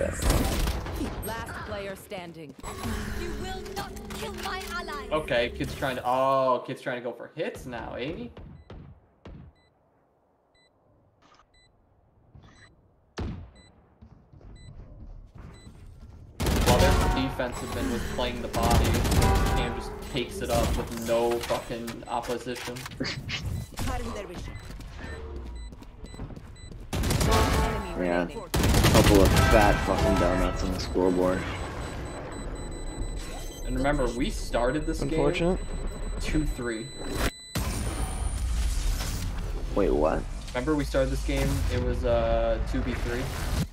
shit. Last player standing. You will not kill my ally. Okay, kid's trying to. Oh, kid's trying to go for hits now, Amy. While their defensive end was playing the body, Cam just takes it up with no fucking opposition. Cutting their vision. Enemy Yeah. Remaining. Couple of fat fucking donuts on the scoreboard. And remember, we started this Unfortunate. game 2-3. Wait, what? Remember we started this game, it was uh 2v3.